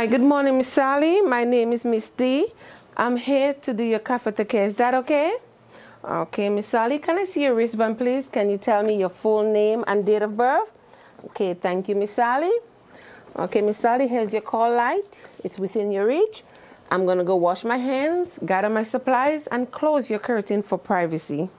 Hi, good morning, Miss Sally. My name is Miss D. I'm here to do your catheter care. Is that okay? Okay, Miss Sally, can I see your wristband, please? Can you tell me your full name and date of birth? Okay, thank you, Miss Sally. Okay, Miss Sally, here's your call light. It's within your reach. I'm gonna go wash my hands, gather my supplies, and close your curtain for privacy.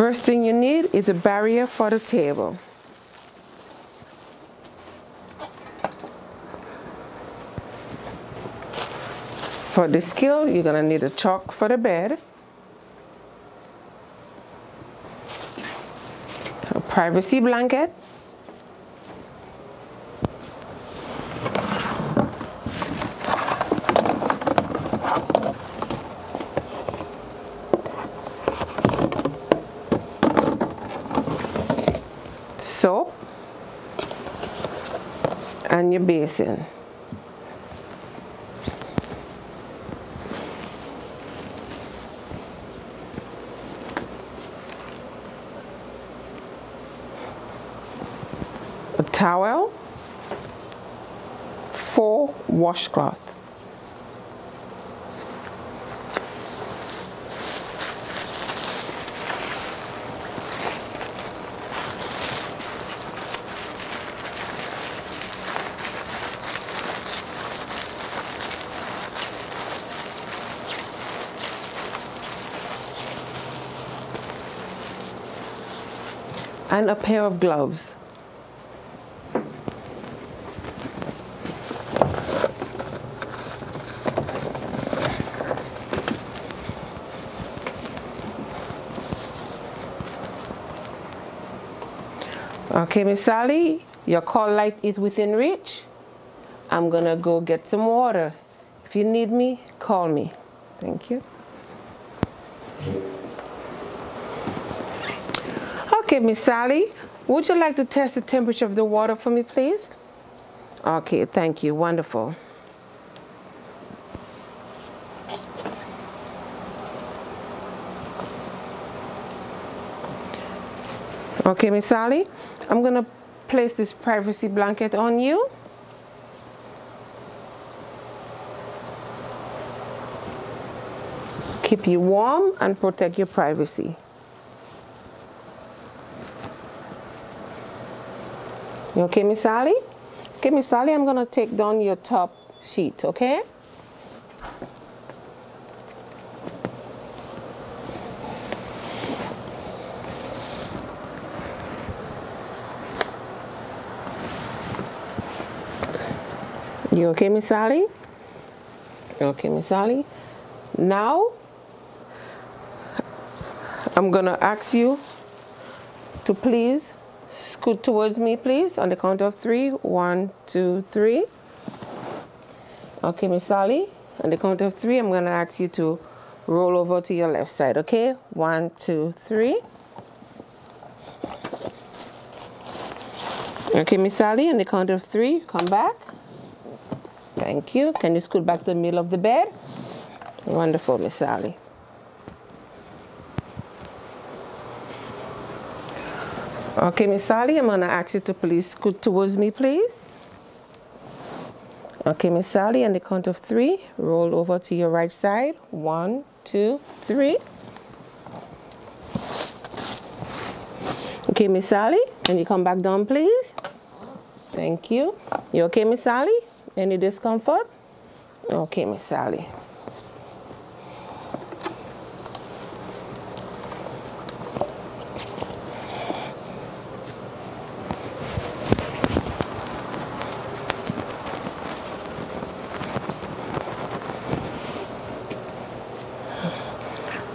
First thing you need is a barrier for the table. For the skill, you're gonna need a chux for the bed, a privacy blanket, soap, and your basin. a towel, four washcloth. And a pair of gloves. Okay, Miss Sally, your call light is within reach. I'm gonna go get some water. If you need me, call me. Thank you. Okay, Miss Sally, would you like to test the temperature of the water for me, please? Okay, thank you. Wonderful. Okay, Miss Sally, I'm gonna place this privacy blanket on you. Keep you warm and protect your privacy. Okay, Miss Sally? Okay, Miss Sally, I'm gonna take down your top sheet, okay? You okay, Miss Sally? Okay, Miss Sally. Now, I'm gonna ask you to please scoot towards me, please, on the count of three. One, two, three. Okay, Miss Sally. On the count of three, I'm gonna ask you to roll over to your left side. Okay, one, two, three. Okay, Miss Sally. On the count of three, come back. Thank you. Can you scoot back to the middle of the bed? Wonderful, Miss Sally. Okay, Miss Sally, I'm gonna ask you to please scoot towards me, please. Okay, Miss Sally, on the count of three, roll over to your right side. One, two, three. Okay, Miss Sally, can you come back down, please? Thank you. You okay, Miss Sally? Any discomfort? Okay, Miss Sally.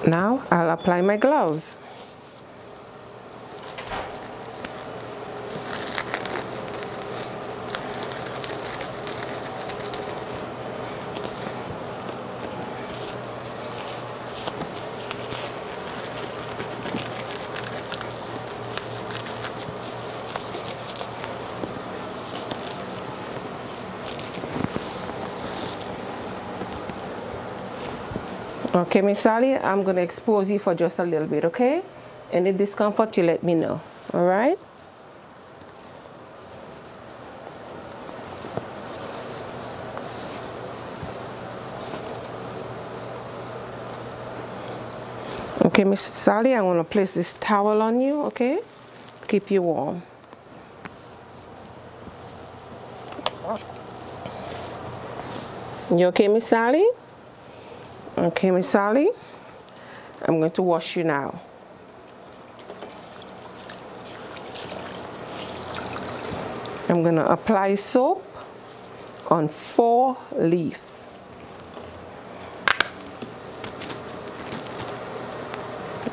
Now I'll apply my gloves. Okay, Miss Sally, I'm going to expose you for just a little bit, okay? Any discomfort, you let me know, all right? Okay, Miss Sally, I'm going to place this towel on you, okay? Keep you warm. You okay, Miss Sally? Okay, Miss Sally? I'm going to wash you now. I'm going to apply soap on four leaves.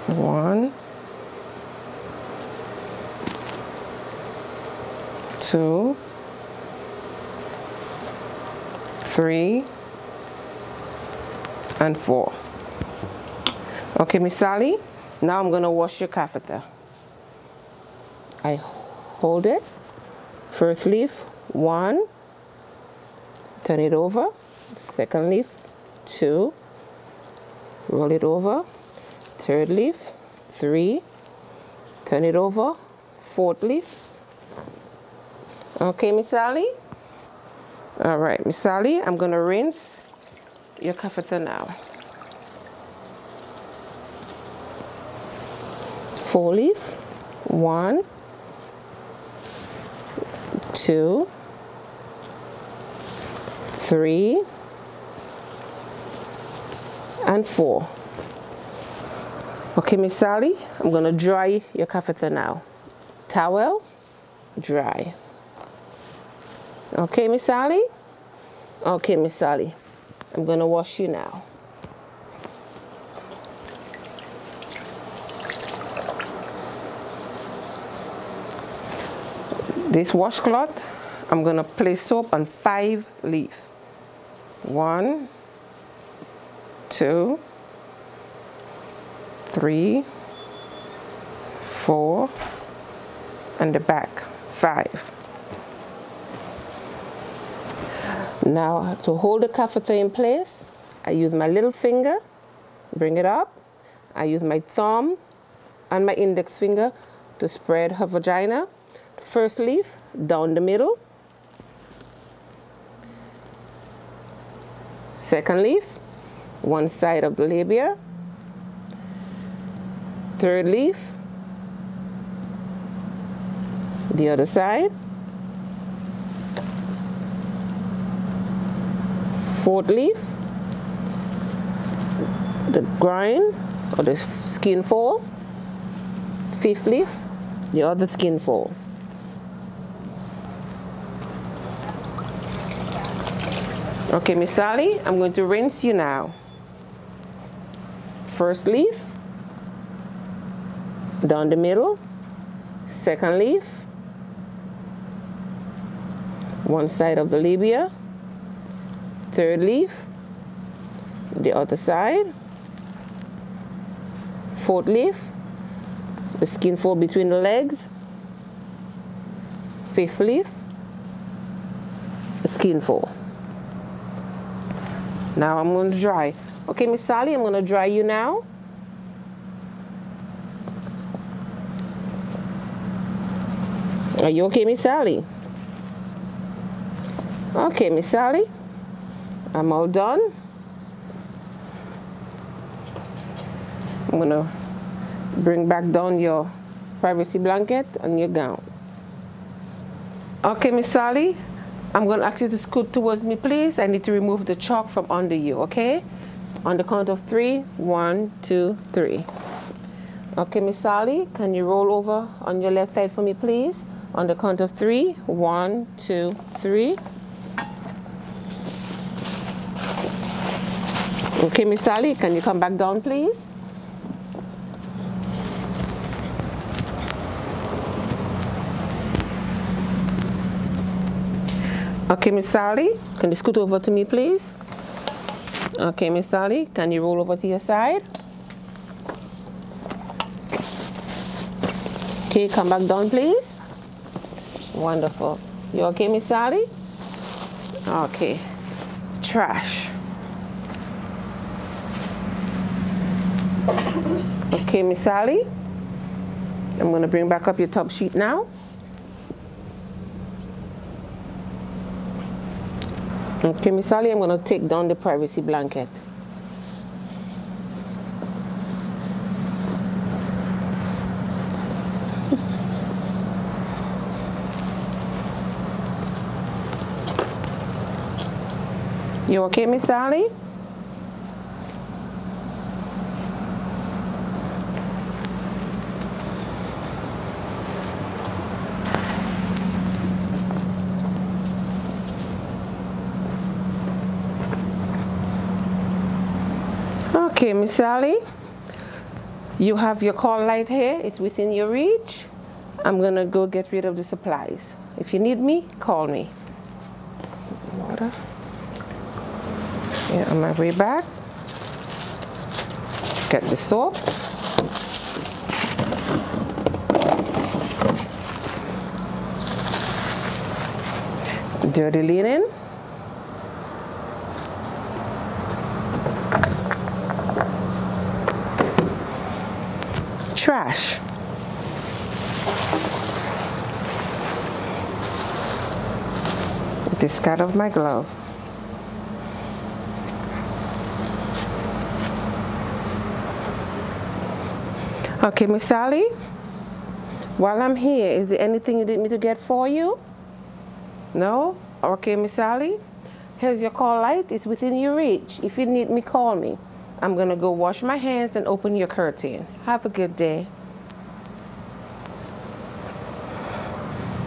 One, two, three, and four. Okay, Miss Sally, now I'm to wash your catheter. I hold it, first leaf, one, turn it over, second leaf, two, roll it over, third leaf, three, turn it over, fourth leaf. Okay, Miss Sally? All right, Miss Sally, I'm to rinse your catheter now. Four leaf, one, two, three, and four. Okay, Miss Sally, I'm to dry your catheter now. Towel, dry. Okay, Miss Sally? Okay, Miss Sally. I'm to wash you now. This washcloth, I'm to place soap on five leaf. One, two, three, four, and the back, five. Now to hold the catheter in place, I use my little finger, bring it up. I use my thumb and my index finger to spread her vagina. First leaf, down the middle. Second leaf, one side of the labia. Third leaf, the other side. Fourth leaf, the groin or the skin fall, fifth leaf, the other skin fall. Okay, Miss Sally, I'm going to rinse you now. First leaf, down the middle, second leaf, one side of the labia, third leaf, the other side, fourth leaf, the skin fold between the legs, fifth leaf, the skin fold. Now I'm going to dry. Okay, Miss Sally, I'm going to dry you now. Are you okay, Miss Sally? Okay, Miss Sally. I'm all done. I'm gonna bring back down your privacy blanket and your gown. Okay, Miss Sally, I'm gonna ask you to scoot towards me, please. I need to remove the chux from under you, okay? On the count of three, one, two, three. Okay, Miss Sally, can you roll over on your left side for me, please? On the count of three, one, two, three. Okay, Miss Sally, can you come back down, please? Okay, Miss Sally, can you scoot over to me, please? Okay, Miss Sally, can you roll over to your side? Okay, come back down, please. Wonderful. You okay, Miss Sally? Okay. Trash. Okay, Miss Sally. I'm going to bring back up your top sheet now. Okay, Miss Sally, I'm going to take down the privacy blanket. You okay, Miss Sally? Okay, Miss Sally, you have your call light here. It's within your reach. I'm gonna go get rid of the supplies. If you need me, call me. Water. Yeah, on my way back. Get the soap. Dirty linen. Trash. Discard of my glove. Okay, Miss Sally, while I'm here, is there anything you need me to get for you? No? Okay, Miss Sally, here's your call light. It's within your reach. If you need me, call me. I'm going to go wash my hands and open your curtain. Have a good day.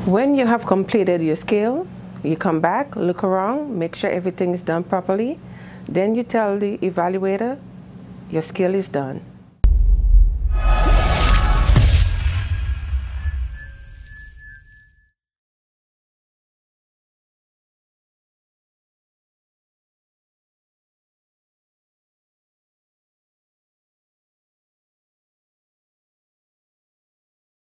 When you have completed your skill, you come back, look around, make sure everything is done properly. Then you tell the evaluator your skill is done.